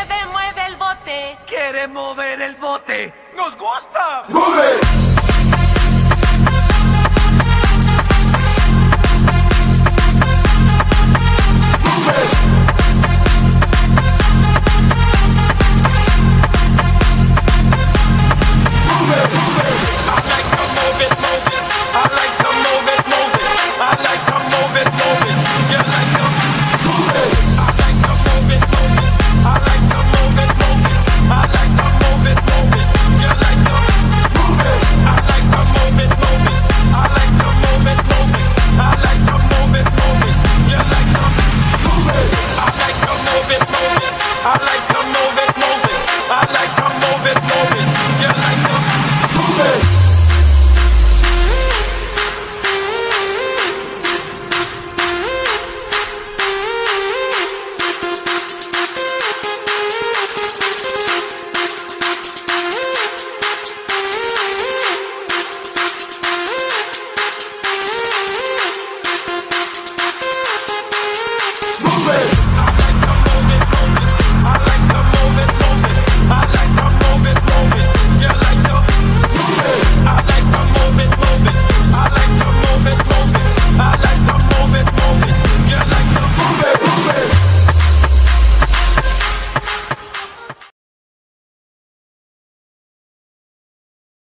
Mueve, mueve el bote. Quiere mover el bote. ¡Nos gusta! ¡Mueve! I like